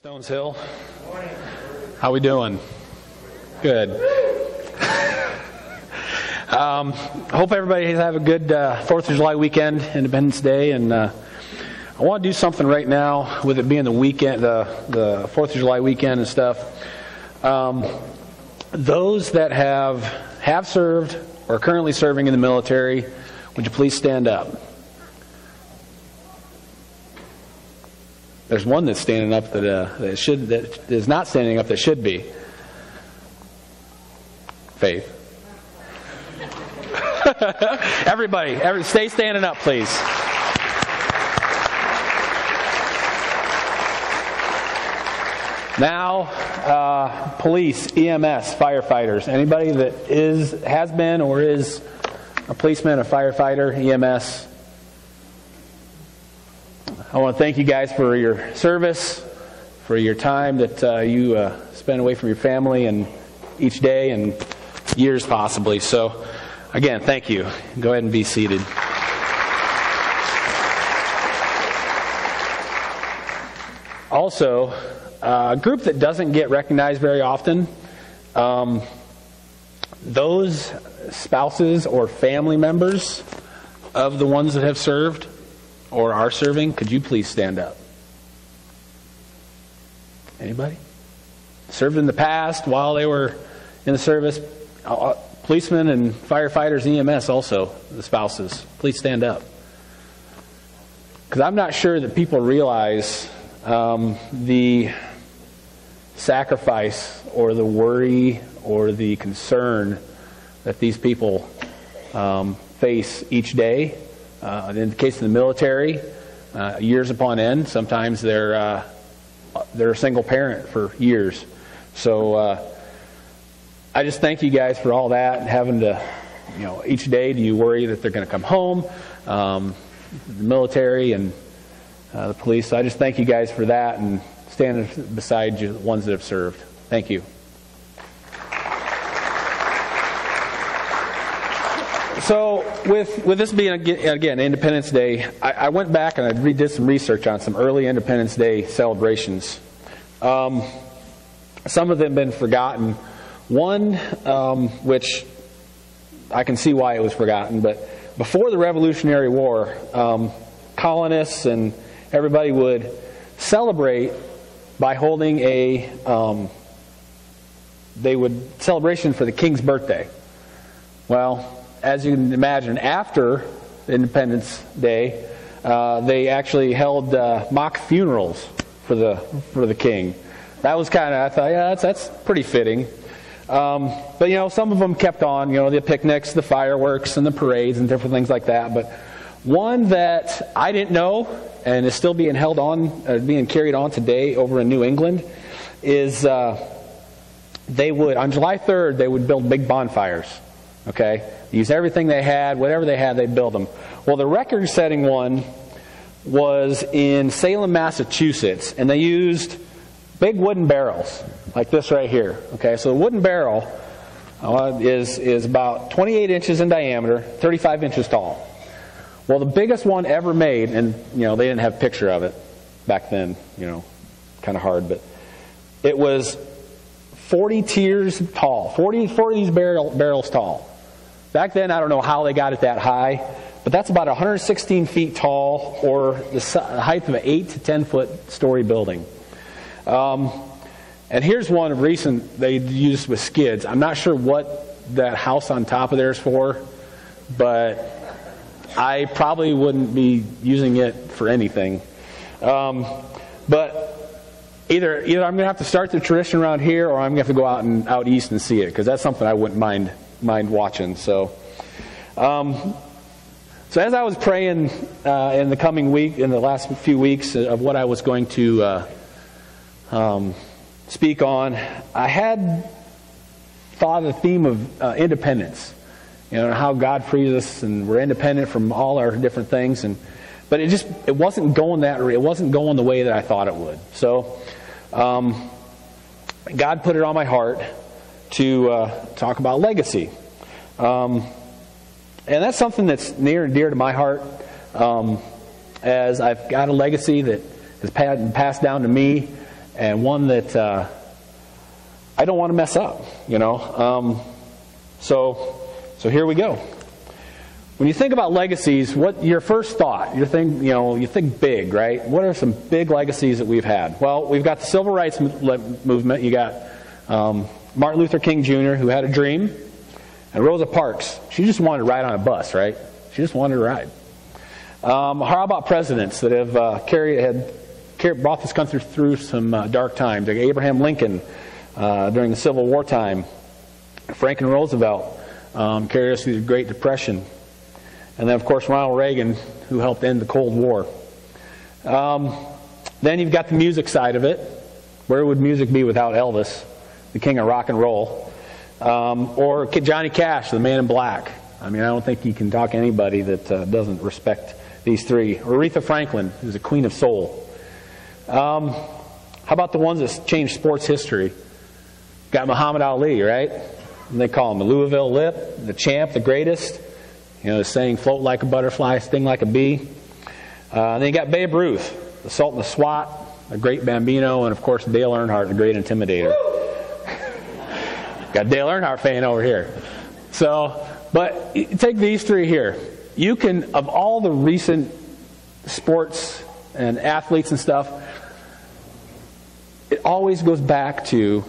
Stones Hill. How we doing? Good. Um, hope everybody have a good uh, Fourth of July weekend, Independence Day, and uh, I want to do something right now with it being the weekend, the the Fourth of July weekend and stuff. Um, those that have have served or are currently serving in the military, would you please stand up? There's one that's standing up that, uh, that should that is not standing up that should be. Faith. everybody, every, stay standing up, please. Now, uh, police, EMS, firefighters. Anybody that is has been or is a policeman, a firefighter, EMS, I want to thank you guys for your service, for your time that uh, you uh, spend away from your family and each day and years possibly. So, again, thank you. Go ahead and be seated. Also, uh, a group that doesn't get recognized very often. Um, those spouses or family members of the ones that have served or are serving, could you please stand up? Anybody? Served in the past while they were in the service. Uh, uh policemen and firefighters, EMS also, the spouses. Please stand up. Because I'm not sure that people realize um, the sacrifice or the worry or the concern that these people um, face each day uh, in the case of the military, uh, years upon end. Sometimes they're uh, they're a single parent for years. So uh, I just thank you guys for all that. and Having to, you know, each day do you worry that they're going to come home? Um, the military and uh, the police. So I just thank you guys for that and standing beside you, the ones that have served. Thank you. So, with, with this being, again, Independence Day, I, I went back and I did some research on some early Independence Day celebrations. Um, some of them been forgotten. One, um, which I can see why it was forgotten, but before the Revolutionary War, um, colonists and everybody would celebrate by holding a um, they would celebration for the king's birthday. Well, as you can imagine, after Independence Day, uh, they actually held uh, mock funerals for the for the king. That was kind of I thought, yeah, that's that's pretty fitting. Um, but you know, some of them kept on. You know, the picnics, the fireworks, and the parades, and different things like that. But one that I didn't know and is still being held on, uh, being carried on today over in New England, is uh, they would on July 3rd they would build big bonfires. Okay, use everything they had, whatever they had, they'd build them. Well, the record-setting one was in Salem, Massachusetts, and they used big wooden barrels like this right here. Okay, so the wooden barrel uh, is is about 28 inches in diameter, 35 inches tall. Well, the biggest one ever made, and you know they didn't have a picture of it back then. You know, kind of hard, but it was 40 tiers tall, 40, 40 these barrel, barrels tall. Back then, I don't know how they got it that high, but that's about 116 feet tall, or the height of an 8 to 10 foot story building. Um, and here's one of recent they used with skids. I'm not sure what that house on top of there is for, but I probably wouldn't be using it for anything. Um, but either either I'm going to have to start the tradition around here, or I'm going to have to go out and out east and see it because that's something I wouldn't mind mind watching. So, um, so as I was praying uh, in the coming week, in the last few weeks of what I was going to uh, um, speak on, I had thought of the theme of uh, independence. You know how God frees us, and we're independent from all our different things, and but it just it wasn't going that it wasn't going the way that I thought it would. So. Um, God put it on my heart to uh, talk about legacy. Um, and that's something that's near and dear to my heart um, as I've got a legacy that has passed down to me and one that uh, I don't want to mess up, you know. Um, so, so here we go. When you think about legacies, what your first thought? You think, you know, you think big, right? What are some big legacies that we've had? Well, we've got the civil rights movement. You got um, Martin Luther King Jr., who had a dream, and Rosa Parks. She just wanted to ride on a bus, right? She just wanted to ride. Um, how about presidents that have uh, carried had carried, brought this country through some uh, dark times, like Abraham Lincoln uh, during the Civil War time, Franklin Roosevelt um, carried us through the Great Depression, and then of course Ronald Reagan, who helped end the Cold War. Um, then you've got the music side of it. Where would music be without Elvis, the king of rock and roll? Um, or Johnny Cash, the man in black. I mean, I don't think you can talk to anybody that uh, doesn't respect these three. Aretha Franklin, who's a queen of soul. Um, how about the ones that changed sports history? Got Muhammad Ali, right? And they call him the Louisville Lip, the champ, the greatest. You know, the saying, float like a butterfly, sting like a bee. Uh, then you got Babe Ruth, the Sultan of SWAT, a great Bambino, and of course Dale Earnhardt, the great intimidator. Got Dale Earnhardt fan over here. So, but take these three here. You can, of all the recent sports and athletes and stuff, it always goes back to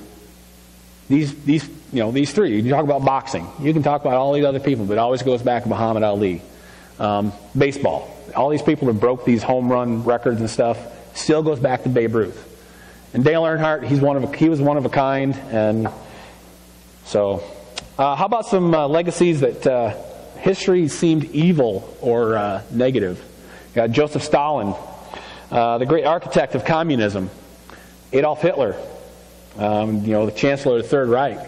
these, these, you know, these three. You talk about boxing. You can talk about all these other people, but it always goes back to Muhammad Ali. Um, baseball. All these people that broke these home run records and stuff still goes back to Babe Ruth. And Dale Earnhardt, he's one of a, he was one of a kind, and so uh, how about some uh, legacies that uh, history seemed evil or uh, negative? Got Joseph Stalin, uh, the great architect of communism. Adolf Hitler, um, you know, the chancellor of the Third Reich.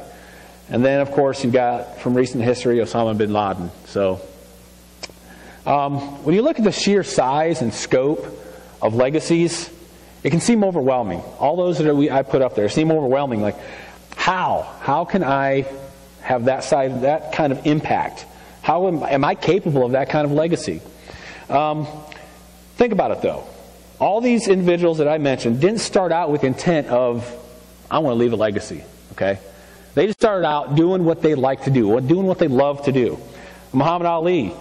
And then, of course, you've got from recent history Osama bin Laden. So, um, when you look at the sheer size and scope of legacies, it can seem overwhelming. All those that we, I put up there seem overwhelming. Like, how? How can I have that size, that kind of impact? How am, am I capable of that kind of legacy? Um, think about it, though all these individuals that I mentioned didn't start out with intent of, I want to leave a legacy, okay? They just started out doing what they like to do, doing what they love to do. Muhammad Ali,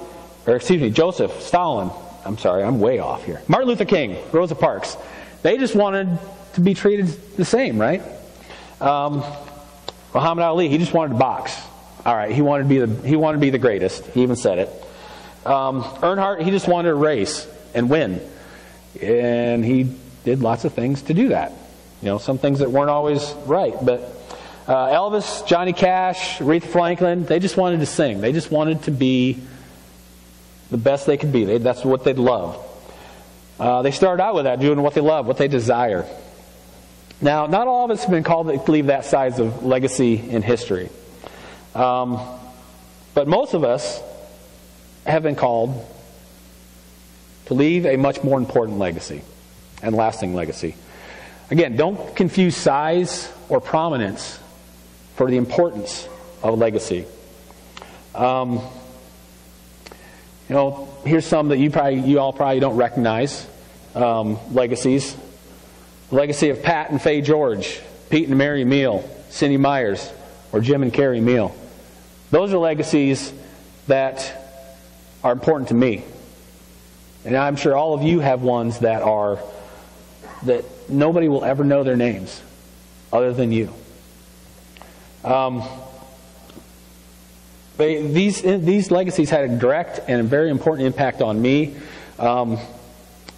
or excuse me, Joseph, Stalin, I'm sorry, I'm way off here. Martin Luther King, Rosa Parks, they just wanted to be treated the same, right? Um, Muhammad Ali, he just wanted to box. All right, he wanted to be the he wanted to be the greatest. He even said it. Um, Earnhardt, he just wanted to race and win. And he did lots of things to do that. You know, some things that weren't always right. But uh, Elvis, Johnny Cash, Aretha Franklin, they just wanted to sing. They just wanted to be the best they could be. They, that's what they'd love. Uh, they started out with that, doing what they love, what they desire. Now, not all of us have been called to leave that size of legacy in history. Um, but most of us have been called to leave a much more important legacy and lasting legacy. Again, don't confuse size or prominence for the importance of legacy. Um, you know, here's some that you probably, you all probably don't recognize. Um, legacies. The legacy of Pat and Faye George, Pete and Mary Meal, Cindy Myers, or Jim and Carrie Meal. Those are legacies that are important to me. And I'm sure all of you have ones that are, that nobody will ever know their names other than you. Um, they, these, these legacies had a direct and very important impact on me. Um,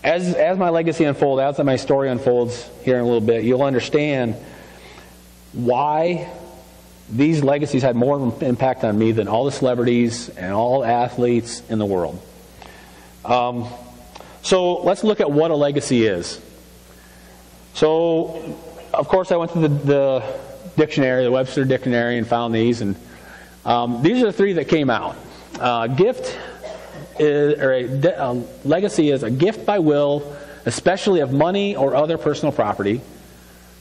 as, as my legacy unfolds, as my story unfolds here in a little bit, you'll understand why these legacies had more impact on me than all the celebrities and all athletes in the world. Um, so let's look at what a legacy is. So, of course, I went to the, the dictionary, the Webster Dictionary, and found these, and um, these are the three that came out. Uh, gift is, or a, a legacy is a gift by will, especially of money or other personal property,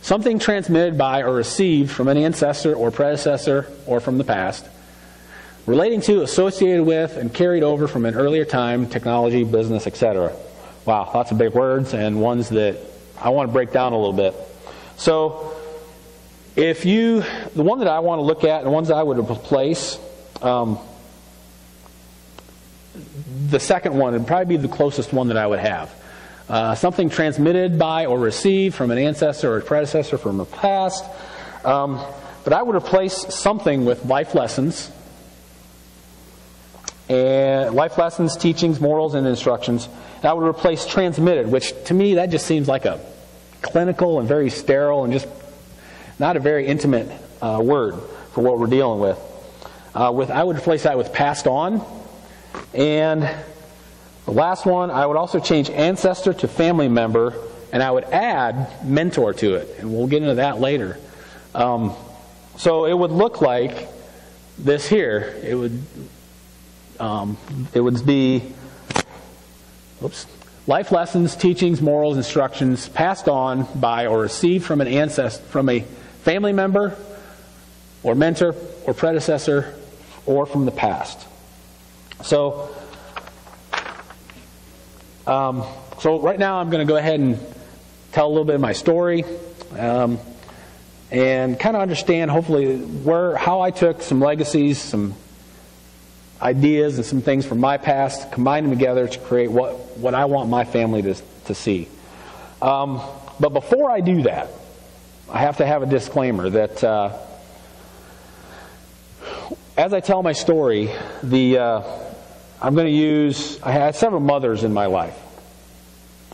something transmitted by or received from an ancestor or predecessor or from the past relating to, associated with, and carried over from an earlier time, technology, business, etc. Wow, lots of big words and ones that I want to break down a little bit. So, if you, the one that I want to look at, and the ones I would replace, um, the second one would probably be the closest one that I would have. Uh, something transmitted by or received from an ancestor or predecessor from the past. Um, but I would replace something with life lessons, and life lessons, teachings, morals, and instructions. And I would replace transmitted, which to me that just seems like a clinical and very sterile and just not a very intimate uh, word for what we're dealing with. Uh, with I would replace that with passed on, and the last one I would also change ancestor to family member, and I would add mentor to it, and we'll get into that later. Um, so it would look like this here. It would um, it would be oops, life lessons, teachings, morals, instructions passed on by or received from an ancestor, from a family member, or mentor, or predecessor, or from the past. So, um, so right now I'm going to go ahead and tell a little bit of my story. Um, and kind of understand, hopefully, where how I took some legacies, some ideas, and some things from my past, combine them together to create what, what I want my family to, to see. Um, but before I do that, I have to have a disclaimer that uh, as I tell my story, the uh, I'm going to use I had several mothers in my life,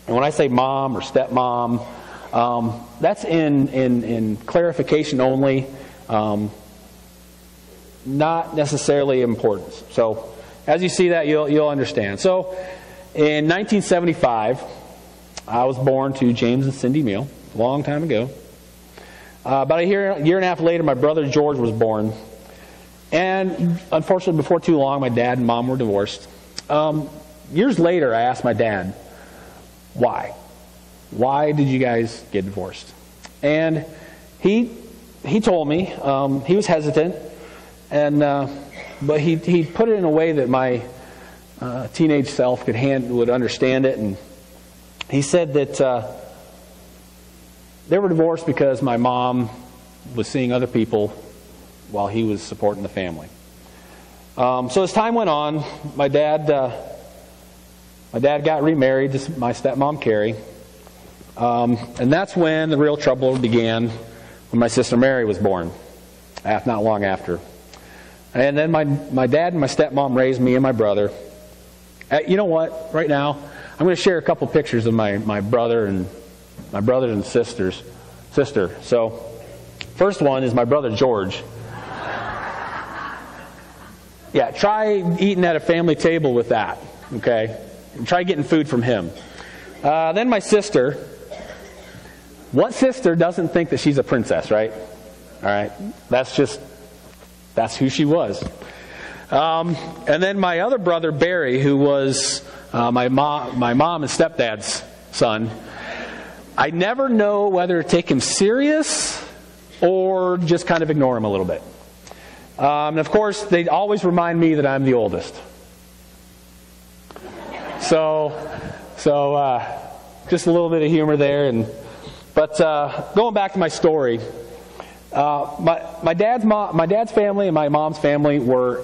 and when I say mom or stepmom um, that's in, in, in, clarification only, um, not necessarily importance. So, as you see that, you'll, you'll understand. So, in 1975, I was born to James and Cindy Meal, a long time ago. Uh, about a year, year and a half later, my brother George was born. And unfortunately, before too long, my dad and mom were divorced. Um, years later, I asked my dad, why? Why did you guys get divorced? And he he told me um, he was hesitant, and uh, but he he put it in a way that my uh, teenage self could hand would understand it, and he said that uh, they were divorced because my mom was seeing other people while he was supporting the family. Um, so as time went on, my dad uh, my dad got remarried to my stepmom Carrie um, and that's when the real trouble began when my sister Mary was born, not long after. And then my, my dad and my stepmom raised me and my brother. Uh, you know what? Right now, I'm going to share a couple pictures of my, my brother and my brothers and sisters. Sister. So, first one is my brother George. Yeah, try eating at a family table with that. Okay, and try getting food from him. Uh, then my sister, what sister doesn't think that she's a princess, right? All right. That's just, that's who she was. Um, and then my other brother, Barry, who was uh, my, mom, my mom and stepdad's son, I never know whether to take him serious or just kind of ignore him a little bit. Um, and of course, they always remind me that I'm the oldest. So, so uh, just a little bit of humor there, and but uh, going back to my story, uh, my, my, dad's my dad's family and my mom's family were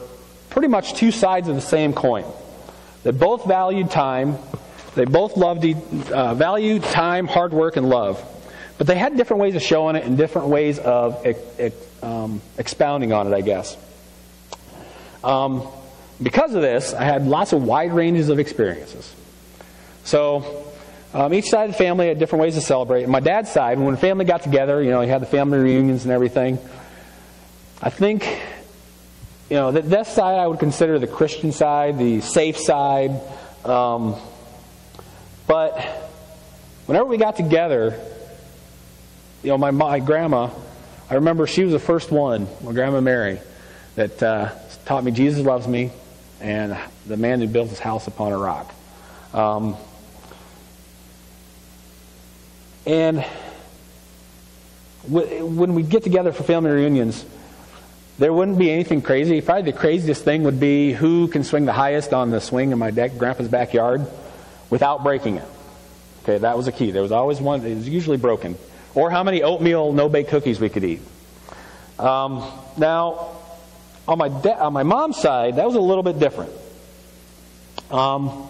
pretty much two sides of the same coin. They both valued time. They both loved uh, valued time, hard work, and love. But they had different ways of showing it and different ways of um, expounding on it, I guess. Um, because of this, I had lots of wide ranges of experiences. So um, each side of the family had different ways to celebrate. My dad's side, when the family got together, you know, he had the family reunions and everything. I think, you know, that this side I would consider the Christian side, the safe side. Um, but whenever we got together, you know, my, my grandma, I remember she was the first one, my grandma Mary, that uh, taught me Jesus loves me and the man who built his house upon a rock. Um, and when we get together for family reunions, there wouldn't be anything crazy. Probably the craziest thing would be who can swing the highest on the swing in my deck, grandpa's backyard without breaking it. Okay, that was a key. There was always one, it was usually broken. Or how many oatmeal no bake cookies we could eat. Um, now, on my on my mom's side, that was a little bit different. Um,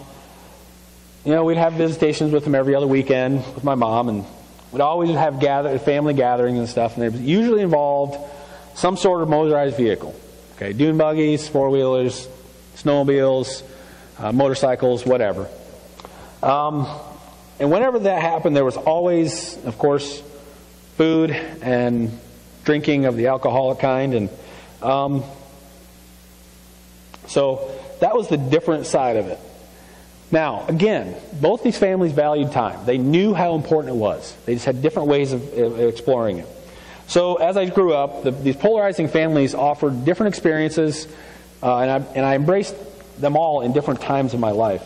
you know, we'd have visitations with them every other weekend with my mom, and we'd always have gather, family gatherings and stuff, and it usually involved some sort of motorized vehicle. Okay, dune buggies, four wheelers, snowmobiles, uh, motorcycles, whatever. Um, and whenever that happened, there was always, of course, food and drinking of the alcoholic kind, and um, so that was the different side of it. Now, again, both these families valued time. They knew how important it was. They just had different ways of, exploring it. So, as I grew up, the, these polarizing families offered different experiences, uh, and, I, and I embraced them all in different times of my life.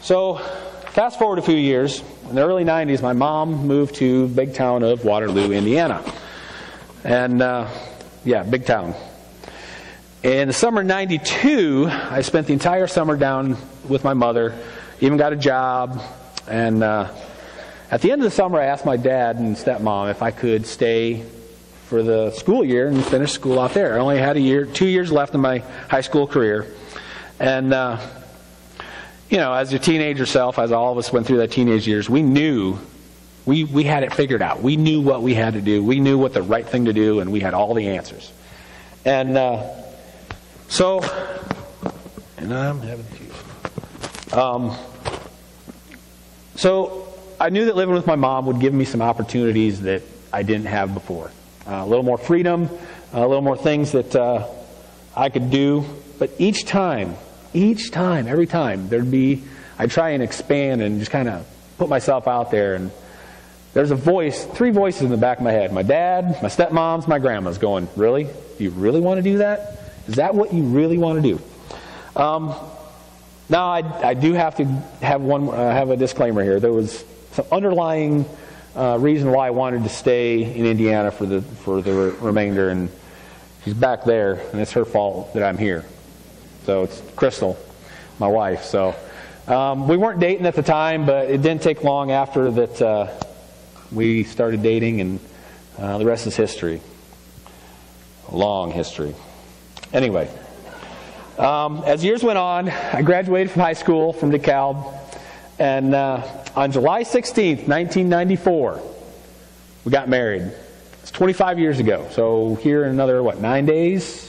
So, fast forward a few years. In the early 90s, my mom moved to big town of Waterloo, Indiana. And, uh, yeah, big town. In the summer 92, I spent the entire summer down with my mother, even got a job. And uh, at the end of the summer, I asked my dad and stepmom if I could stay for the school year and finish school out there. I only had a year, two years left in my high school career. And, uh, you know, as your teenager self, as all of us went through that teenage years, we knew we, we had it figured out. We knew what we had to do. We knew what the right thing to do, and we had all the answers. And uh, so, and I'm having issues. Um, so I knew that living with my mom would give me some opportunities that I didn't have before. Uh, a little more freedom, a little more things that uh, I could do. But each time, each time, every time, there'd be, I'd try and expand and just kind of put myself out there. And there's a voice, three voices in the back of my head my dad, my stepmoms, my grandma's going, Really? Do you really want to do that? Is that what you really want to do? Um, now, I, I, do have to have one uh, have a disclaimer here. There was some underlying uh, reason why I wanted to stay in Indiana for the for the re- remainder, and she's back there, and it's her fault that I'm here. So it's Crystal, my wife. So um, we weren't dating at the time, but it didn't take long after that uh, we started dating, and uh, the rest is history. Long history. Anyway, um, as years went on, I graduated from high school from DeKalb, and uh, on July 16th, 1994, we got married. It's 25 years ago. So here in another, what, nine days?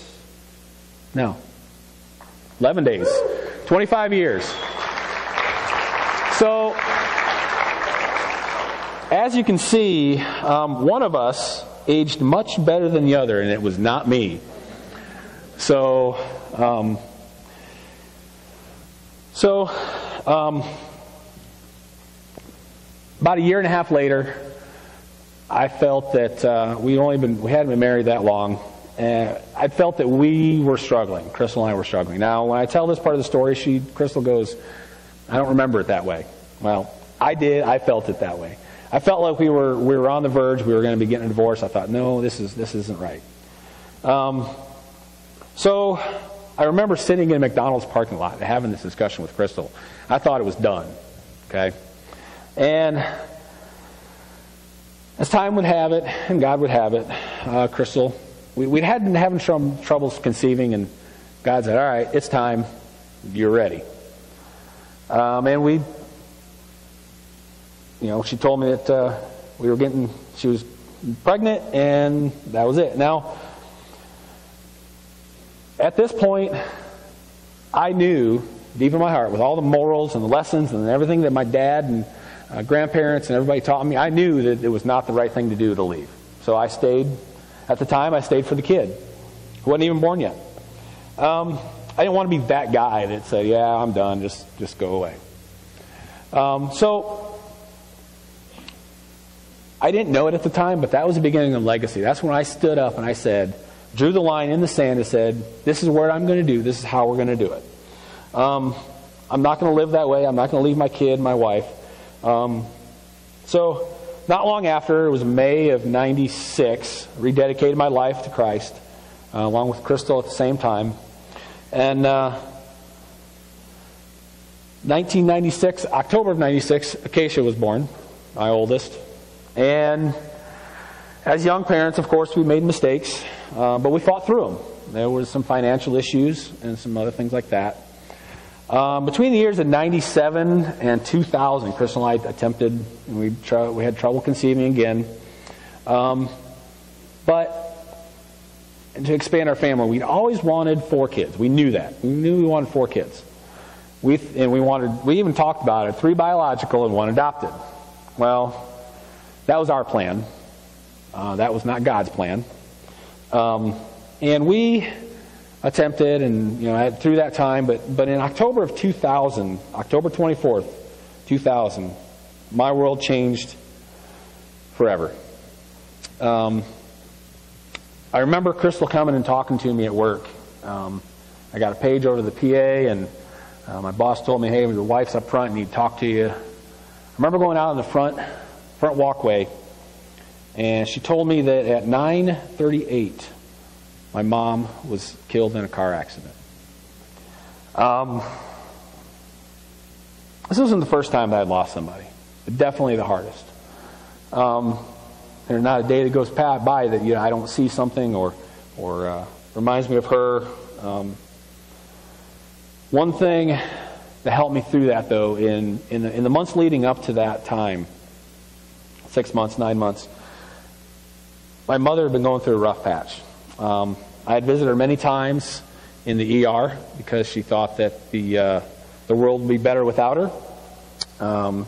No. 11 days. 25 years. So, as you can see, um, one of us aged much better than the other, and it was not me. So, um, so um, about a year and a half later, I felt that uh, we only been we hadn't been married that long, and I felt that we were struggling. Crystal and I were struggling. Now, when I tell this part of the story, she Crystal goes, "I don't remember it that way." Well, I did. I felt it that way. I felt like we were we were on the verge. We were going to be getting a divorce. I thought, no, this is this isn't right. Um, so I remember sitting in McDonald's parking lot and having this discussion with Crystal. I thought it was done. Okay? And as time would have it, and God would have it, uh, Crystal, we, we had been having some troubles conceiving, and God said, All right, it's time. You're ready. Um, and we, you know, she told me that uh, we were getting, she was pregnant, and that was it. Now, at this point, I knew deep in my heart, with all the morals and the lessons and everything that my dad and uh, grandparents and everybody taught me, I knew that it was not the right thing to do to leave. So I stayed. At the time, I stayed for the kid, who wasn't even born yet. Um, I didn't want to be that guy that said, "Yeah, I'm done. Just just go away." Um, so I didn't know it at the time, but that was the beginning of legacy. That's when I stood up and I said, drew the line in the sand and said, This is what I'm going to do. This is how we're going to do it. Um, I'm not going to live that way. I'm not going to leave my kid, my wife. Um, so, not long after, it was May of 96, rededicated my life to Christ, uh, along with Crystal at the same time. And uh, 1996, October of 96, Acacia was born, my oldest. And as young parents, of course, we made mistakes, uh, but we fought through them. There was some financial issues and some other things like that. Um, between the years of 97 and 2000, Crystal and I attempted, we, try, we had trouble conceiving again. Um, but to expand our family, we'd always wanted four kids. We knew that. We knew we wanted four kids. We, and we wanted, we even talked about it, three biological and one adopted. Well, that was our plan. Uh, that was not God's plan. Um, and we attempted, and you know, through that time, but but in October of 2000, October 24th, 2000, my world changed forever. Um, I remember Crystal coming and talking to me at work. Um, I got a page over to the PA, and uh, my boss told me, "Hey, your wife's up front, and he'd talk to you." I remember going out in the front front walkway, and she told me that at 9:38, my mom was killed in a car accident. Um, this wasn't the first time that I'd lost somebody, but definitely the hardest. Um, there's not a day that goes by that you know, I don't see something or, or uh, reminds me of her. Um, one thing that helped me through that, though, in, in the, in the months leading up to that time, six months, nine months, my mother had been going through a rough patch. Um, I had visited her many times in the ER because she thought that the uh, the world would be better without her. Um,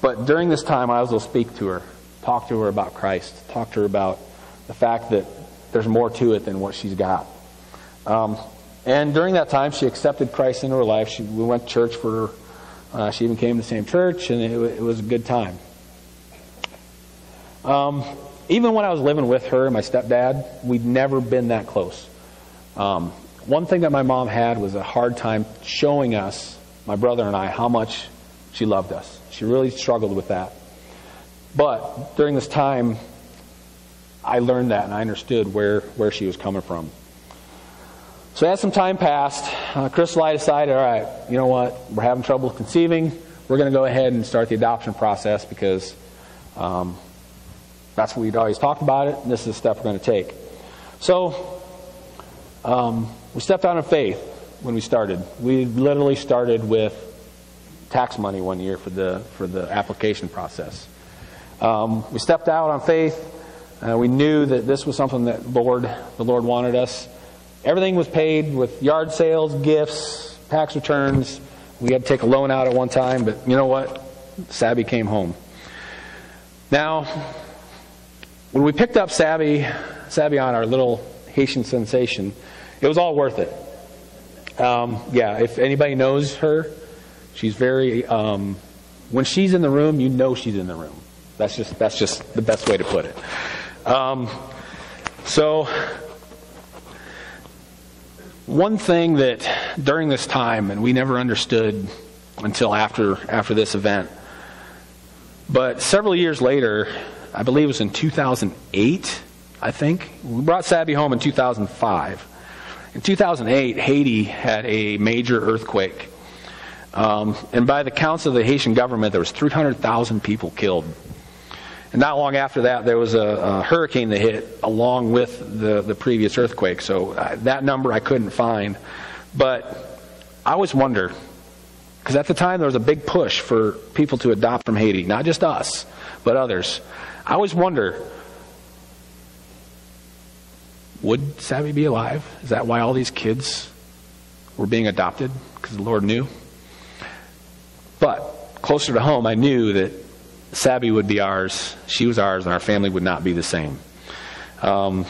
but during this time, I was able to speak to her, talk to her about Christ, talk to her about the fact that there's more to it than what she's got. Um, and during that time, she accepted Christ into her life. She, we went to church for her. Uh, she even came to the same church, and it, it was a good time. Um, even when I was living with her and my stepdad, we'd never been that close. Um, one thing that my mom had was a hard time showing us, my brother and I, how much she loved us. She really struggled with that. But during this time, I learned that and I understood where, where she was coming from. So as some time passed, uh, Crystal and I decided, all right, you know what, we're having trouble conceiving. We're going to go ahead and start the adoption process because um, that's what we'd always talked about it, and this is the step we're going to take. So, um, we stepped out in faith when we started. We literally started with tax money one year for the for the application process. Um, we stepped out on faith. Uh, we knew that this was something that Lord the Lord wanted us. Everything was paid with yard sales, gifts, tax returns. We had to take a loan out at one time, but you know what? Sabby came home. Now, when we picked up Sabby, Sabby on our little Haitian sensation, it was all worth it. Um, yeah, if anybody knows her, she's very. Um, when she's in the room, you know she's in the room. That's just that's just the best way to put it. Um, so, one thing that during this time, and we never understood until after after this event, but several years later, I believe it was in 2008, I think. We brought Sabby home in 2005. In 2008, Haiti had a major earthquake. Um, and by the counts of the Haitian government, there was 300,000 people killed. And not long after that, there was a, a hurricane that hit along with the, the previous earthquake. So uh, that number I couldn't find. But I always wonder, because at the time there was a big push for people to adopt from Haiti, not just us, but others. I always wonder would Sabby be alive? Is that why all these kids were being adopted? Because the Lord knew? But closer to home, I knew that Sabby would be ours, she was ours, and our family would not be the same. Um,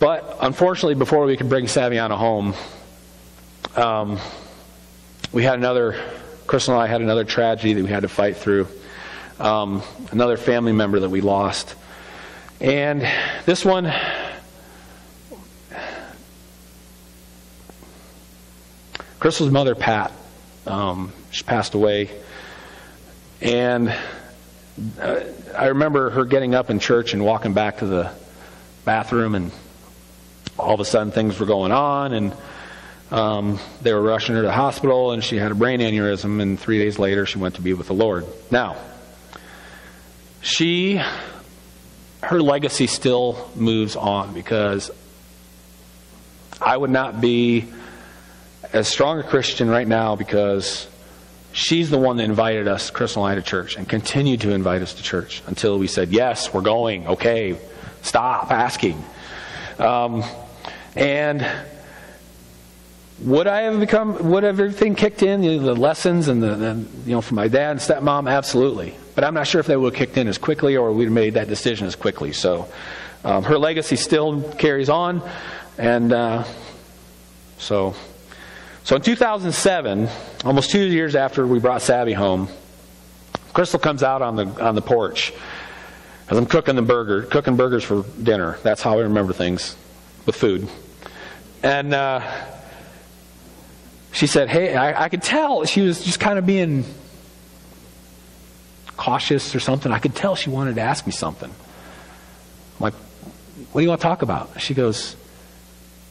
but unfortunately, before we could bring Saviana home, um, we had another, Chris and I had another tragedy that we had to fight through um, another family member that we lost. And this one, Crystal's mother, Pat, um, she passed away. And uh, I remember her getting up in church and walking back to the bathroom, and all of a sudden things were going on. And Um, they were rushing her to the hospital, and she had a brain aneurysm, and three days later, she went to be with the Lord. Now, she, her legacy still moves on because I would not be as strong a Christian right now because she's the one that invited us, Crystal and I, to church and continued to invite us to church until we said, Yes, we're going. Okay, stop asking. Um, and would I have become, would everything kicked in, you know, the lessons and the, the, you know, from my dad and stepmom? Absolutely. But I'm not sure if they would have kicked in as quickly or we'd have made that decision as quickly. So um, her legacy still carries on. And uh, so so in 2007, almost two years after we brought Savvy home, Crystal comes out on the on the porch as I'm cooking the burger, cooking burgers for dinner. That's how I remember things with food. And uh, she said, "Hey, I, I could tell she was just kind of being cautious or something. I could tell she wanted to ask me something." I'm like, "What do you want to talk about?" She goes,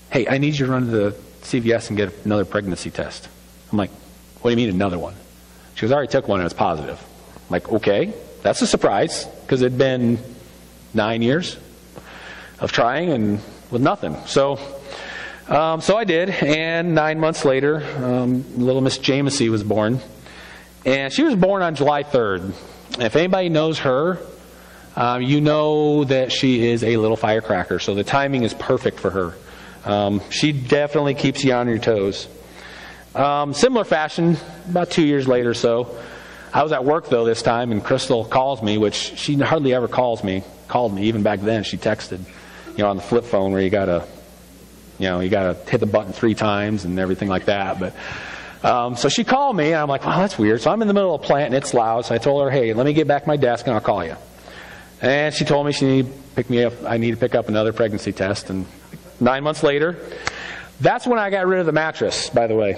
"Hey, I need you to run to the CVS and get another pregnancy test. I'm like, what do you mean another one? She goes, I already took one and it's positive. I'm like, okay, that's a surprise because it'd been nine years of trying and with nothing. So, um, so I did, and nine months later, um, little Miss Jamesy was born, and she was born on July 3rd. If anybody knows her, um, you know that she is a little firecracker. So the timing is perfect for her. Um, she definitely keeps you on your toes. Um, similar fashion, about two years later, so I was at work though this time, and Crystal calls me, which she hardly ever calls me. Called me even back then. She texted, you know, on the flip phone where you gotta, you know, you gotta hit the button three times and everything like that. But um, so she called me, and I'm like, well, that's weird. So I'm in the middle of a plant and it's loud. So I told her, hey, let me get back my desk and I'll call you. And she told me she need to pick me up. I need to pick up another pregnancy test, and Nine months later, that's when I got rid of the mattress, by the way.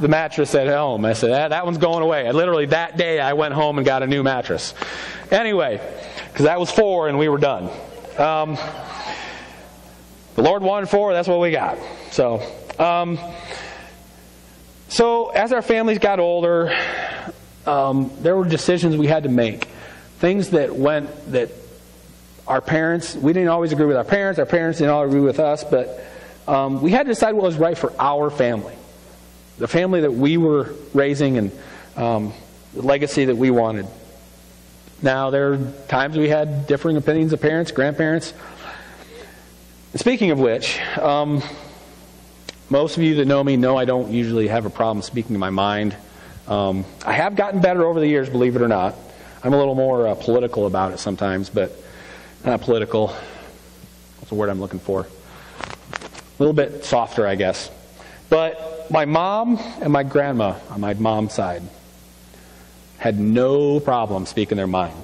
the mattress at home. I said, that, one's going away. Literally, that day, I went home and got a new mattress. Anyway, because that was four and we were done. Um, the Lord wanted four, that's what we got. So, um, so as our families got older, um, there were decisions we had to make. Things that went, that our parents, we didn't always agree with our parents, our parents didn't always agree with us, but um, we had to decide what was right for our family. The family that we were raising and um, the legacy that we wanted. Now, there are times we had differing opinions of parents, grandparents. Speaking of which, um, most of you that know me know I don't usually have a problem speaking my mind. Um, I have gotten better over the years, believe it or not. I'm a little more uh, political about it sometimes, but not political. What's the word I'm looking for? A little bit softer, I guess. But my mom and my grandma on my mom's side had no problem speaking their mind.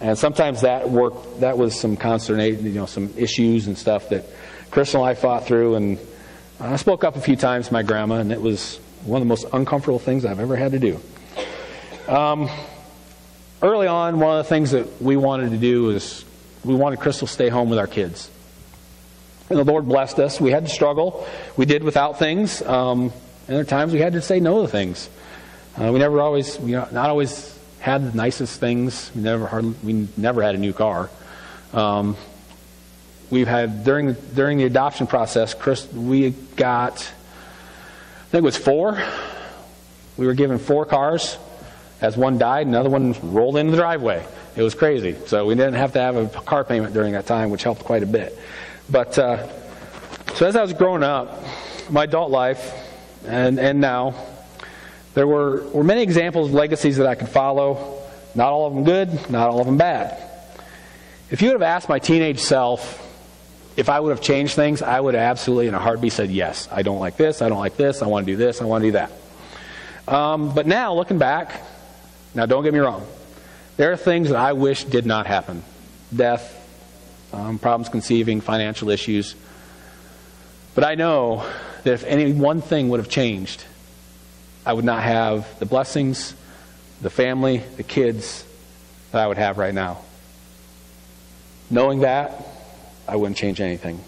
And sometimes that worked, that was some consternation, you know, some issues and stuff that Crystal and I fought through. And I spoke up a few times to my grandma, and it was one of the most uncomfortable things I've ever had to do. Um, early on, one of the things that we wanted to do was we wanted Crystal to stay home with our kids. And the Lord blessed us. We had to struggle. We did without things. Um, and there are times we had to say no to things. Uh, we never always, we not always had the nicest things. We never hardly, we never had a new car. Um, we've had during during the adoption process, Chris, we got, I think it was four. We were given four cars. As one died, another one rolled into the driveway. It was crazy. So we didn't have to have a car payment during that time, which helped quite a bit. But uh, so as I was growing up, my adult life, and, and now, there were, were many examples of legacies that I could follow. Not all of them good, not all of them bad. If you would have asked my teenage self if I would have changed things, I would have absolutely, in a heartbeat, said yes. I don't like this, I don't like this, I want to do this, I want to do that. Um, but now, looking back, now don't get me wrong, there are things that I wish did not happen death, um, problems conceiving, financial issues. But I know that if any one thing would have changed, I would not have the blessings, the family, the kids that I would have right now. Knowing that, I wouldn't change anything.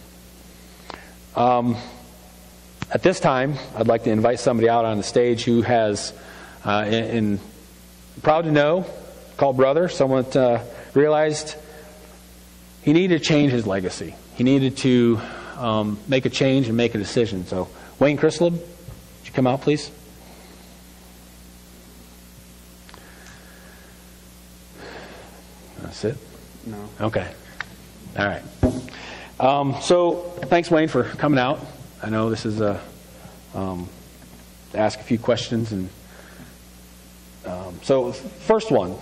Um, at this time, I'd like to invite somebody out on the stage who has, uh, in, in proud to know, called brother, someone that uh, realized he needed to change his legacy. He needed to um, make a change and make a decision. So, Wayne Chrisleb, would you come out, please? That's it? No. Okay. All right. Um, so, thanks, Wayne, for coming out. I know this is a um, to ask a few questions and um, so first one.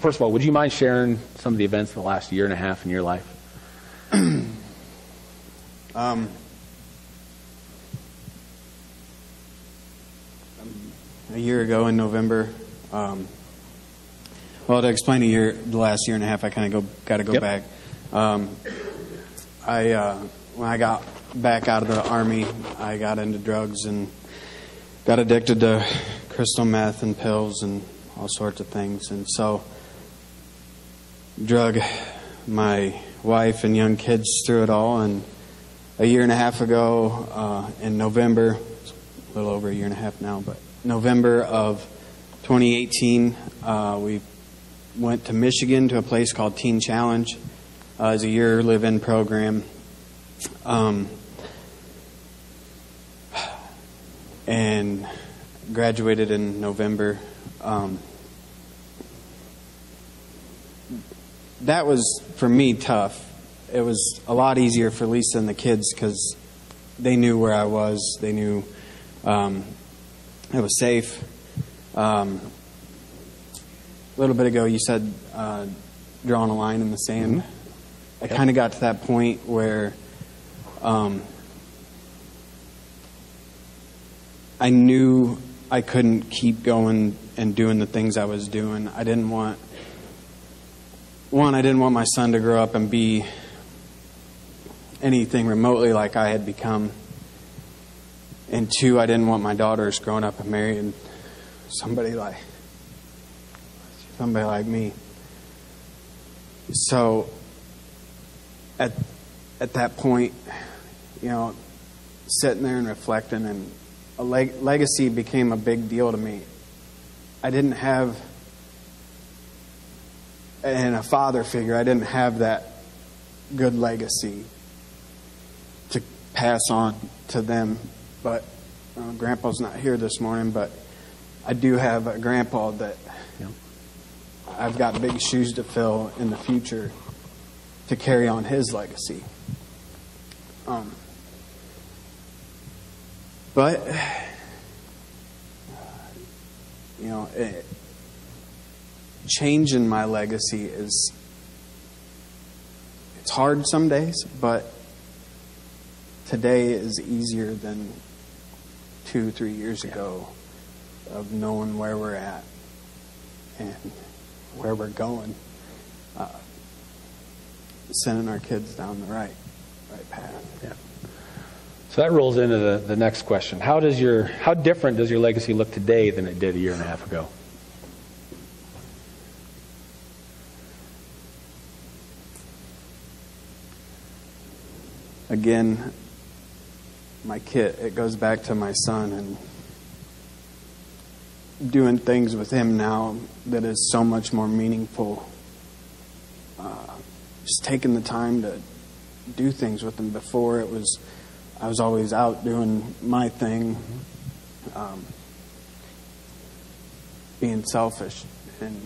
First of all, would you mind sharing some of the events of the last year and a half in your life? Um, a year ago in November, um, well, to explain a year, the last year and a half, I kind of go got to go Yep. back. Um, I uh, when I got back out of the army, I got into drugs and got addicted to crystal meth and pills and all sorts of things, and so drug my wife and young kids through it all. And a year and a half ago, uh, in November, a little over a year and a half now, but November of 2018, uh, we went to Michigan to a place called Teen Challenge uh, as a year live-in program. Um, and graduated in November. Um, that was for me tough. It was a lot easier for Lisa and the kids because they knew where I was. They knew um, it was safe. Um, a little bit ago, you said uh, drawing a line in the sand. I kind of got to that point where um, I knew I couldn't keep going and doing the things I was doing. I didn't want one, I didn't want my son to grow up and be anything remotely like I had become. And two, I didn't want my daughters growing up and marrying somebody like somebody like me. So at at that point, you know, sitting there and reflecting and a leg- legacy became a big deal to me. I didn't have and a father figure. I didn't have that good legacy to pass on to them. But uh, Grandpa's not here this morning, but I do have a grandpa that Yep. I've got big shoes to fill in the future to carry on his legacy. Um, but you know, it, changing my legacy is it's hard some days, but today is easier than two, three years ago of knowing where we're at and where we're going, uh, sending our kids down the right, right path. Yeah. So that rolls into the, the next question. How does your how different does your legacy look today than it did a year and a half ago? again, my kid, it goes back to my son and doing things with him now that is so much more meaningful. Just taking the time to do things with them. Before it was, I was always out doing my thing, um, being selfish, and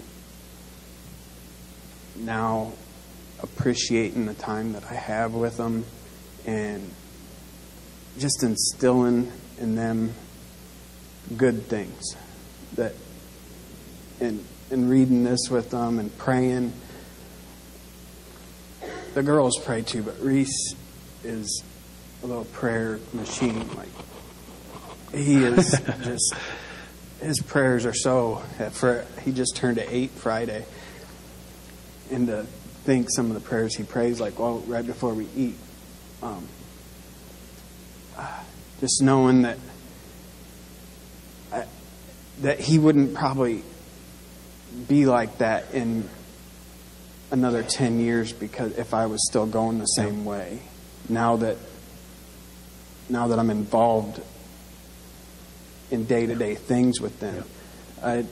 now appreciating the time that I have with them and just instilling in them good things that and and reading this with them and praying the girls pray too but Reese is a little prayer machine like he is just his prayers are so for he just turned to 8 Friday and to think some of the prayers he prays like well right before we eat um, just knowing that I, that he wouldn't probably be like that in another 10 years because if I was still going the same way now that now that I'm involved in day to day things with them. I,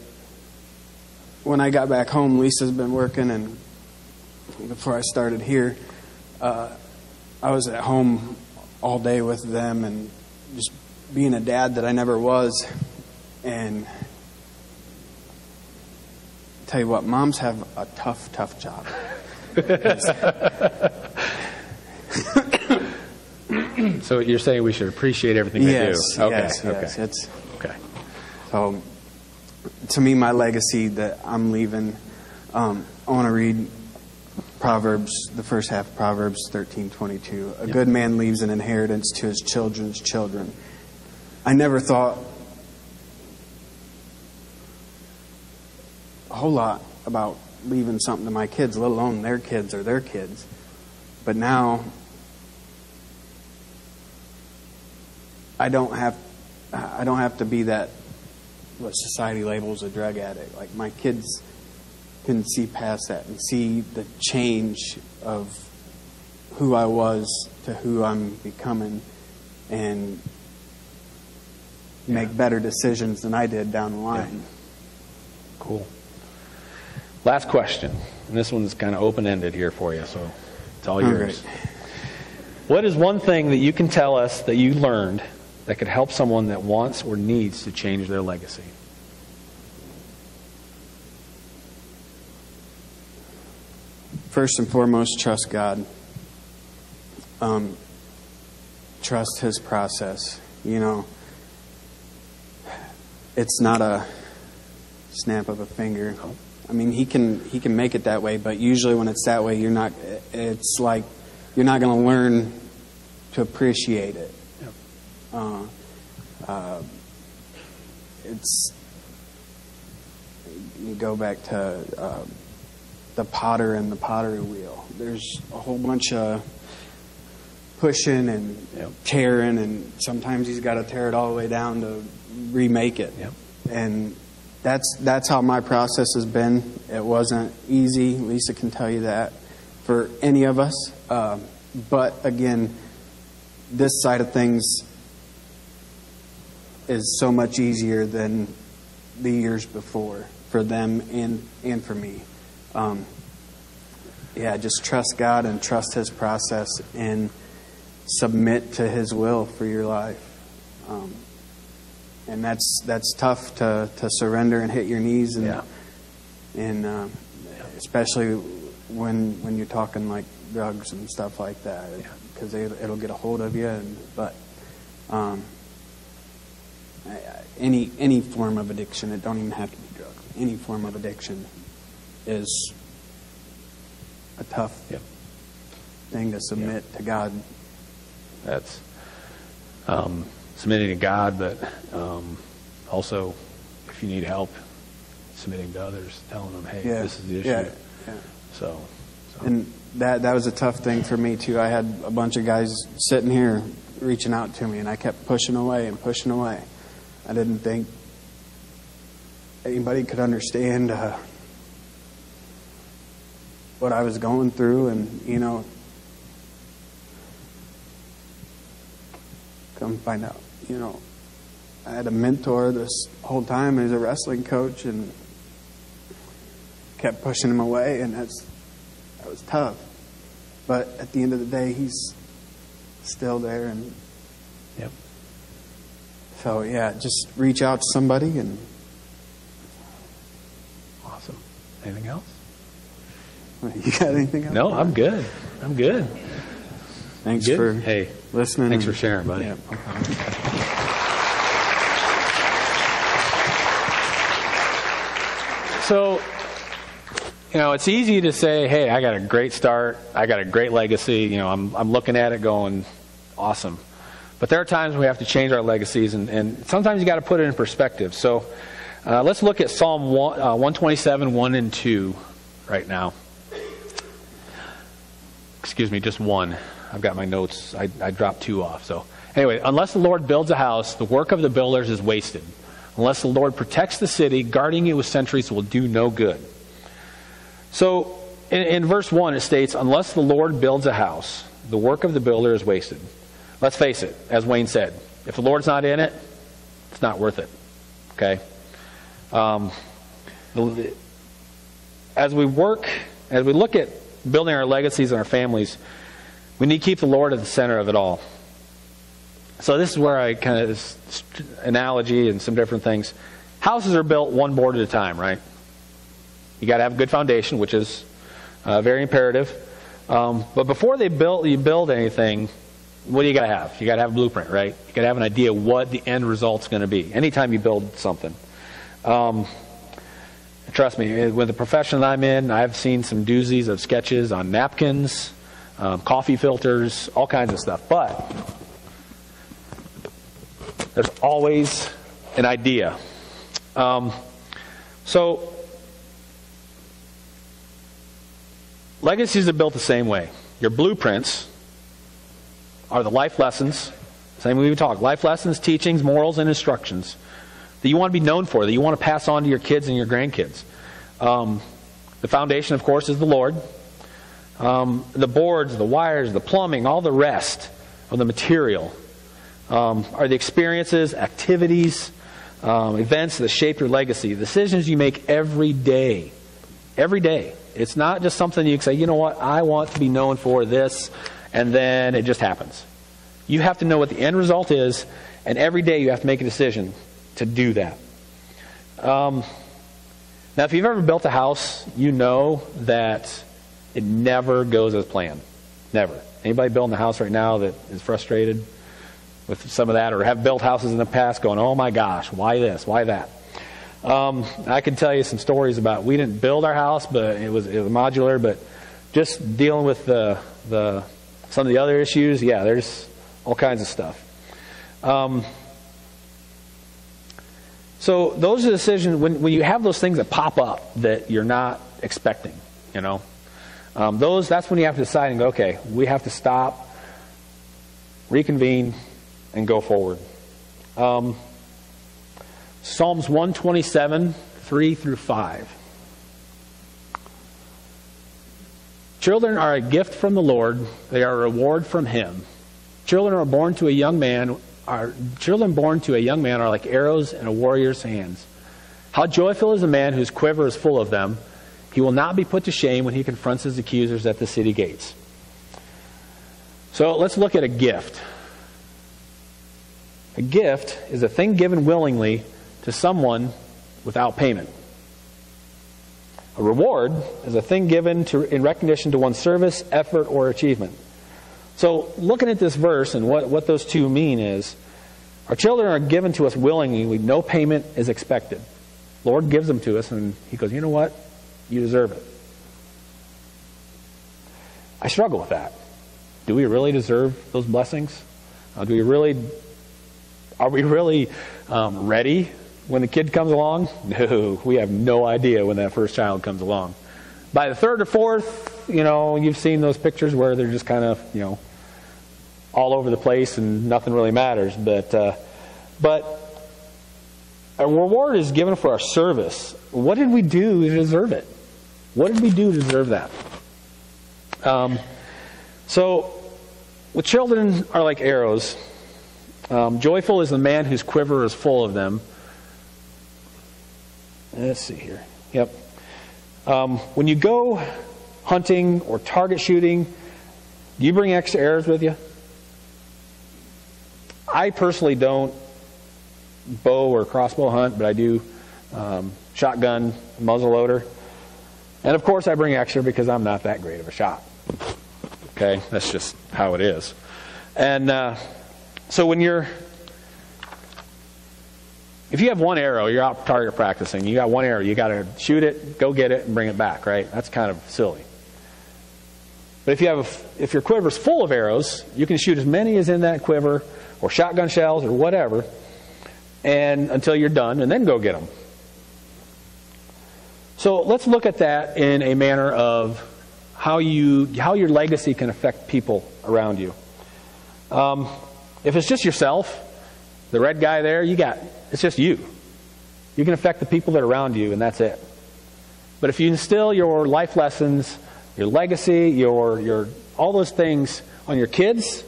when I got back home, Lisa's been working, and before I started here, uh, I was at home all day with them and just being a dad that I never was. And tell you what, moms have a tough, tough job. So you're saying we should appreciate everything they do? Okay. yes, okay. yes. It's okay. so. To me, my legacy that I'm leaving, um, I want to read Proverbs, the first half of Proverbs 13:22. A Yep. good man leaves an inheritance to his children's children. I never thought whole lot about leaving something to my kids, let alone their kids or their kids. But now I don't have I don't have to be that what society labels a drug addict. Like my kids can see past that and see the change of who I was to who I'm becoming and make Yeah. better decisions than I did down the line. Cool. Last question. And this one's kind of open ended here for you, so it's all All yours. right. What is one thing that you can tell us that you learned that could help someone that wants or needs to change their legacy? First and foremost, trust God. Um, trust His process. You know, it's not a snap of a finger. I mean, He can He can make it that way, but usually when it's that way, you're not. It's like you're not going to learn to appreciate it. Yep. Uh, uh, it's you go back to uh, the potter and the pottery wheel. There's a whole bunch of pushing and Yep. tearing, and sometimes he's got to tear it all the way down to remake it. Yep. And that's that's how my process has been. It wasn't easy. Lisa can tell you that for any of us. Um, but again, this side of things is so much easier than the years before for them and and for me. Um, yeah, just trust God and trust His process and submit to His will for your life. Um, and that's that's tough to, to surrender and hit your knees and Yeah. and uh, especially when when you're talking like drugs and stuff like that Yeah. because it'll get a hold of you. And, but um, any any form of addiction, it don't even have to be drugs. Any form of addiction is a tough Yep. thing to submit to God. That's um, submitting to God, but um, also, if you need help, submitting to others, telling them, hey, Yeah, this is the issue. yeah, yeah. So, so And that that was a tough thing for me too. I had a bunch of guys sitting here reaching out to me, and I kept pushing away and pushing away. I didn't think anybody could understand uh, what I was going through, and you know, come find out, you know, I had a mentor this whole time. He's a wrestling coach, and kept pushing him away, and that's that was tough. But at the end of the day, he's still there, and yep. so yeah, just reach out to somebody, and Awesome. Anything else? you got anything else? No, I'm good. I'm good. Thanks Good. for hey, listening. thanks for sharing, buddy. Yeah. So, you know, it's easy to say, "Hey, I got a great start. I got a great legacy." You know, I'm I'm looking at it going, "Awesome." But there are times we have to change our legacies, and, and sometimes you got to put it in perspective. So, uh, let's look at Psalm 1, uh, 127, 1 and 2 right now. Excuse me, just one. I've got my notes. I, I dropped two off. So, anyway, unless the Lord builds a house, the work of the builders is wasted. Unless the Lord protects the city, guarding it with sentries will do no good. So, in, in verse 1, it states, Unless the Lord builds a house, the work of the builder is wasted. let's face it, as Wayne said, if the Lord's not in it, it's not worth it. Okay? Um, as we work, as we look at building our legacies and our families, we need to keep the Lord at the center of it all. So this is where I kind of analogy and some different things. Houses are built one board at a time, right? You got to have a good foundation, which is uh, very imperative. Um, but before they build, you build anything, what do you got to have? You got to have a blueprint, right? You got to have an idea what the end result's going to be. Anytime you build something. Um, trust me, with the profession that I'm in, I've seen some doozies of sketches on napkins, um, coffee filters, all kinds of stuff. But there's always an idea. Um, so legacies are built the same way. Your blueprints are the life lessons, same way we talk, life lessons, teachings, morals, and instructions that you want to be known for, that you want to pass on to your kids and your grandkids. Um, the foundation, of course, is the Lord. Um, the boards, the wires, the plumbing, all the rest of the material um, are the experiences, activities, um, events that shape your legacy, decisions you make every day. Every day. It's not just something you can say, you know what, I want to be known for this, and then it just happens. You have to know what the end result is, and every day you have to make a decision to do that. Um, now, if you've ever built a house, you know that it never goes as planned. Never. Anybody building a house right now that is frustrated with some of that, or have built houses in the past going, oh my gosh, why this, why that? Um, I can tell you some stories about we didn't build our house, but it was, it was modular, but just dealing with the, the some of the other issues, yeah, there's all kinds of stuff. Um, so those are decisions when, when you have those things that pop up that you're not expecting, you know. Um, those that's when you have to decide and go, okay, we have to stop, reconvene, and go forward. Um, Psalms 127, 3 through 5. Children are a gift from the Lord, they are a reward from Him. Children are born to a young man are children born to a young man are like arrows in a warrior's hands. How joyful is a man whose quiver is full of them. He will not be put to shame when he confronts his accusers at the city gates. So let's look at a gift. A gift is a thing given willingly to someone without payment. A reward is a thing given to, in recognition to one's service, effort, or achievement. So, looking at this verse and what, what those two mean is our children are given to us willingly, no payment is expected. Lord gives them to us, and He goes, You know what? You deserve it. I struggle with that. Do we really deserve those blessings? Uh, do we really, are we really um, ready when the kid comes along? No, we have no idea when that first child comes along. By the third or fourth, you know, you've seen those pictures where they're just kind of, you know, all over the place and nothing really matters. But, uh, but a reward is given for our service. What did we do to deserve it? What did we do to deserve that? Um, so, well, children are like arrows. Um, joyful is the man whose quiver is full of them. Let's see here. Yep. Um, when you go hunting or target shooting, do you bring extra arrows with you? I personally don't bow or crossbow hunt, but I do um, shotgun, muzzle loader. And of course, I bring extra because I'm not that great of a shot. Okay, that's just how it is. And uh, so when you're, if you have one arrow, you're out target practicing. You got one arrow, you got to shoot it, go get it, and bring it back. Right? That's kind of silly. But if you have, a, if your quiver's full of arrows, you can shoot as many as in that quiver or shotgun shells or whatever, and until you're done, and then go get them. So let's look at that in a manner of how you how your legacy can affect people around you. Um, if it's just yourself, the red guy there, you got it's just you. You can affect the people that are around you, and that's it. But if you instill your life lessons, your legacy, your your all those things on your kids,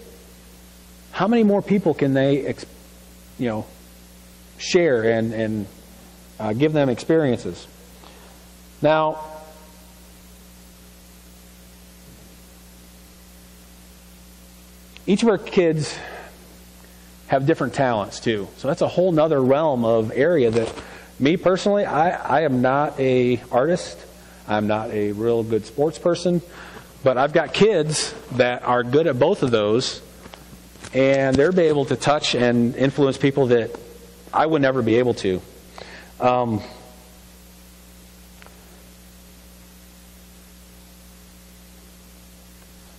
how many more people can they, you know, share and, and uh, give them experiences? Now, each of our kids have different talents too. So that's a whole nother realm of area that me personally, I, I am not a artist. I'm not a real good sports person, but I've got kids that are good at both of those, and they're be able to touch and influence people that I would never be able to. Um,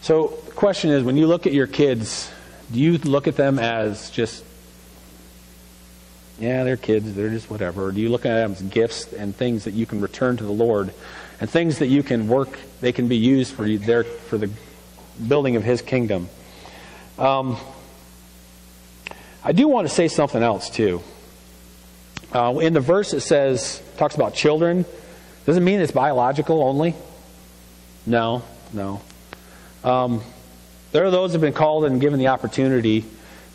so the question is, when you look at your kids, do you look at them as just yeah, they're kids, they're just whatever. Or do you look at them as gifts and things that you can return to the Lord and things that you can work, they can be used for, their, for the building of His kingdom? Um, I do want to say something else, too. Uh, in the verse, it says, talks about children. Doesn't mean it's biological only. No, no. Um, there are those who have been called and given the opportunity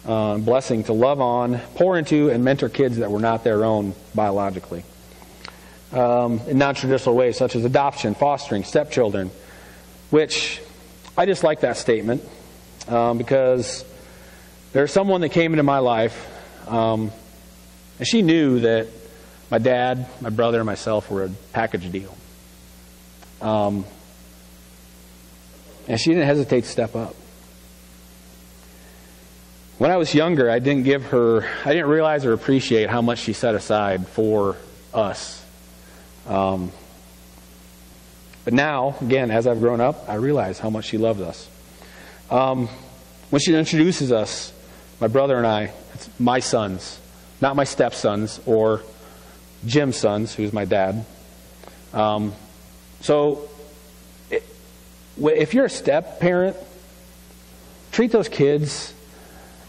uh, blessing to love on, pour into, and mentor kids that were not their own biologically. Um, in non traditional ways, such as adoption, fostering, stepchildren, which I just like that statement um, because there's someone that came into my life, um, and she knew that my dad, my brother, and myself were a package deal. Um, and she didn't hesitate to step up. When I was younger, I didn't give her, I didn't realize or appreciate how much she set aside for us. Um, but now, again, as I've grown up, I realize how much she loves us. Um, when she introduces us, my brother and I, it's my sons, not my stepsons or Jim's sons, who's my dad. Um, so, if you're a step parent, treat those kids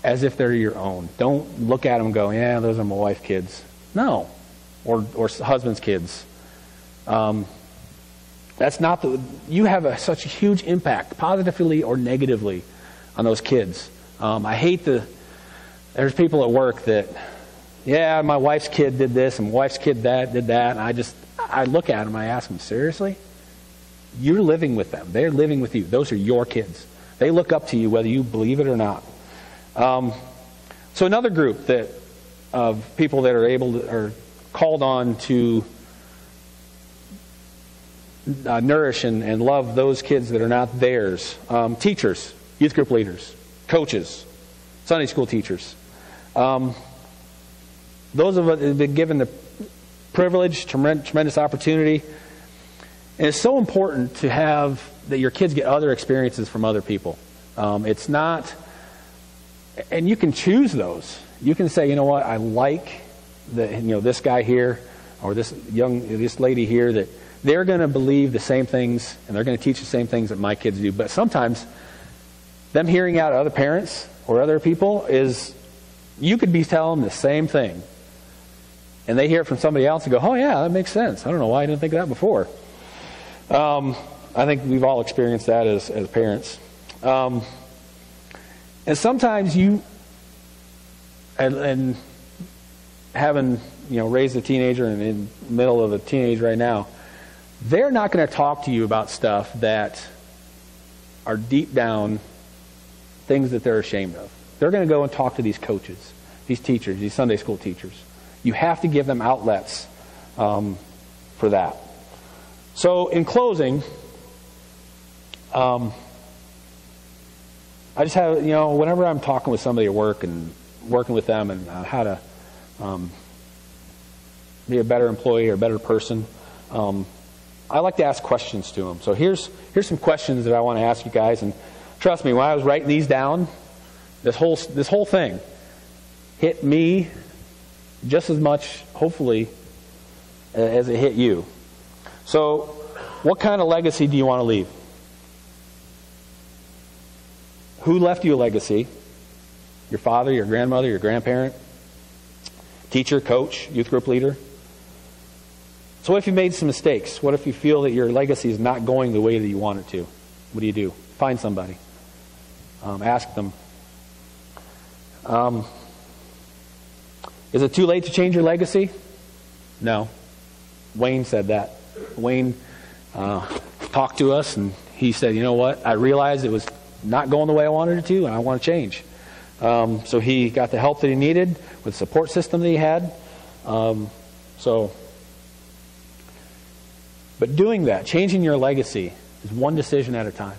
as if they're your own. Don't look at them and go, yeah, those are my wife's kids. No. Or, or husband's kids. Um, that's not the, you have a, such a huge impact, positively or negatively, on those kids. Um, I hate the, there's people at work that, yeah, my wife's kid did this and my wife's kid that did that. And I just, I look at them, I ask them, seriously? You're living with them. They're living with you. Those are your kids. They look up to you whether you believe it or not. Um, so another group that of people that are able to, are called on to uh, nourish and, and love those kids that are not theirs. Um, teachers, youth group leaders, coaches, Sunday school teachers. Um, those of us have been given the privilege, tremendous opportunity. And it's so important to have that your kids get other experiences from other people. Um, it's not and you can choose those. You can say, you know what, I like the, you know, this guy here or this young, this lady here that they're going to believe the same things and they're going to teach the same things that my kids do. But sometimes them hearing out other parents or other people is you could be telling them the same thing. And they hear it from somebody else and go, oh, yeah, that makes sense. I don't know why I didn't think of that before. Um, I think we've all experienced that as, as parents. Um, and sometimes you, and, and having you know raised a teenager and in the middle of a teenage right now, they're not going to talk to you about stuff that are deep down things that they're ashamed of. They're going to go and talk to these coaches, these teachers, these Sunday school teachers. You have to give them outlets um, for that. So, in closing, um, I just have, you know, whenever I'm talking with somebody at work and working with them and uh, how to um, be a better employee or a better person, um, I like to ask questions to them. So here's here's some questions that I want to ask you guys. And trust me, when I was writing these down, this whole this whole thing hit me just as much, hopefully, as it hit you. So, what kind of legacy do you want to leave? Who left you a legacy? Your father, your grandmother, your grandparent, teacher, coach, youth group leader? So, what if you made some mistakes? What if you feel that your legacy is not going the way that you want it to? What do you do? Find somebody. Um, ask them. Um, is it too late to change your legacy? No. Wayne said that. Wayne uh, talked to us and he said, you know what? I realized it was not going the way I wanted it to and I want to change. Um, so he got the help that he needed with the support system that he had. Um, so, but doing that, changing your legacy, is one decision at a time.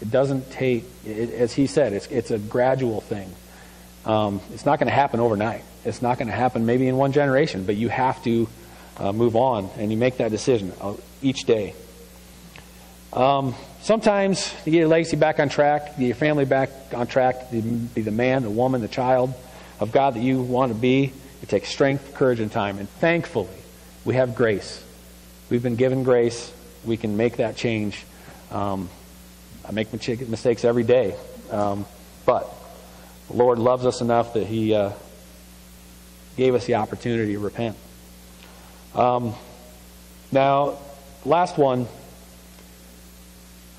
It doesn't take, it, as he said, it's, it's a gradual thing. Um, it's not going to happen overnight. It's not going to happen maybe in one generation, but you have to uh, move on and you make that decision uh, each day. Um, sometimes to get your legacy back on track, get your family back on track, be the man, the woman, the child of God that you want to be, it takes strength, courage, and time. And thankfully, we have grace. We've been given grace. We can make that change. Um, I make mistakes every day. Um, but the Lord loves us enough that He uh, gave us the opportunity to repent. Um, now, last one.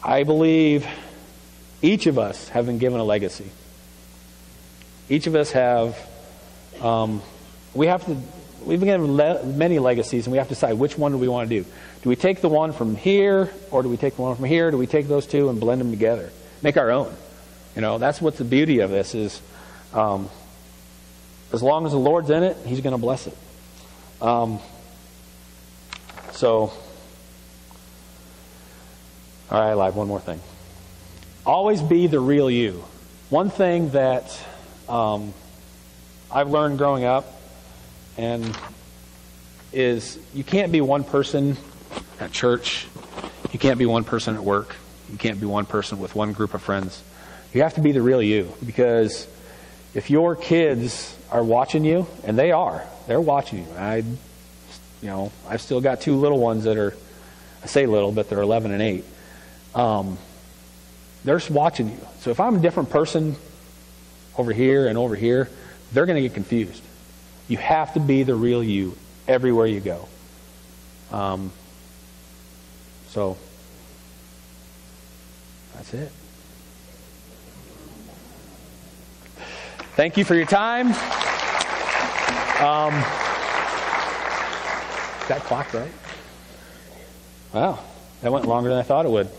I believe each of us have been given a legacy. Each of us have, um, we have to, we've been given le- many legacies, and we have to decide which one do we want to do. Do we take the one from here, or do we take the one from here? Do we take those two and blend them together, make our own? You know, that's what the beauty of this is. Um, as long as the Lord's in it, He's going to bless it. Um, so. All right, live, one more thing. Always be the real you. One thing that um, I've learned growing up and is you can't be one person at church. You can't be one person at work. You can't be one person with one group of friends. You have to be the real you because if your kids are watching you, and they are, they're watching you. I, you know, I've still got two little ones that are, I say little, but they're 11 and 8 um, they're just watching you. So if I'm a different person over here and over here, they're going to get confused. You have to be the real you everywhere you go. Um, so that's it. Thank you for your time. Um, that clock right? Wow, that went longer than I thought it would.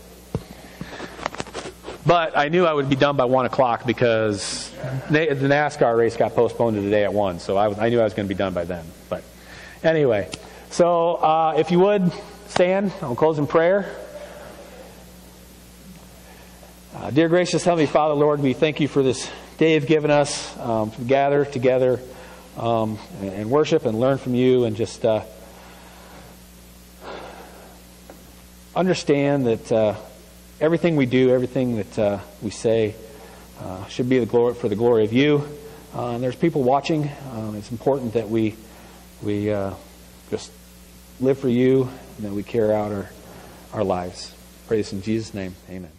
But I knew I would be done by 1 o'clock because the NASCAR race got postponed to today at 1, so I, I knew I was going to be done by then. But anyway, so uh, if you would stand, I'll close in prayer. Uh, dear gracious Heavenly Father, Lord, we thank you for this day you've given us um, to gather together um, and, and, worship and learn from you and just uh, understand that uh, everything we do, everything that uh, we say, uh, should be the glory, for the glory of you. Uh, and there's people watching. Um, it's important that we we uh, just live for you and that we carry out our our lives. Praise in Jesus' name. Amen.